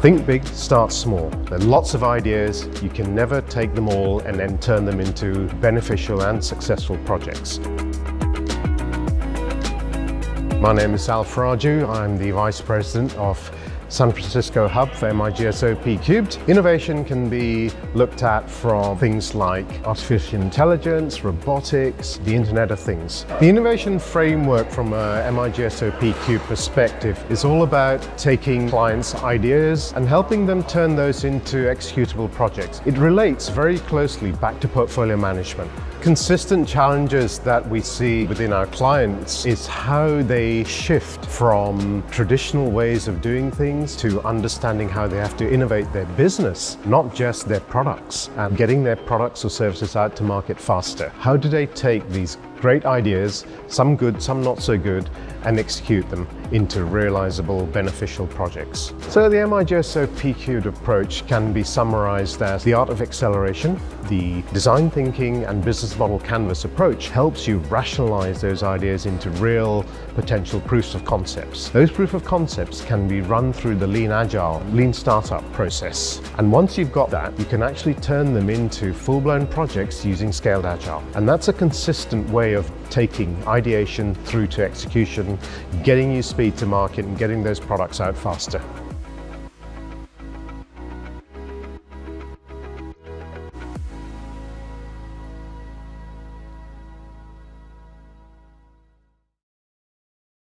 Think big, start small. There are lots of ideas. You can never take them all and then turn them into beneficial and successful projects. My name is Sal Faraju. I'm the Vice President of San Francisco hub for MIGSO P-Cubed. Innovation can be looked at from things like artificial intelligence, robotics, the Internet of Things. The innovation framework from a MIGSO P-Cubed perspective is all about taking clients' ideas and helping them turn those into executable projects. It relates very closely back to portfolio management. Consistent challenges that we see within our clients is how they shift from traditional ways of doing things to understanding how they have to innovate their business, not just their products, and getting their products or services out to market faster. How do they take these great ideas, some good, some not so good, and execute them into realizable, beneficial projects. So the MIGSO P-Cubed approach can be summarized as the art of acceleration. The design thinking and business model canvas approach helps you rationalize those ideas into real potential proofs of concepts. Those proof of concepts can be run through the lean agile, lean startup process. And once you've got that, you can actually turn them into full-blown projects using scaled agile. And that's a consistent way of taking ideation through to execution, getting you speed to market and getting those products out faster.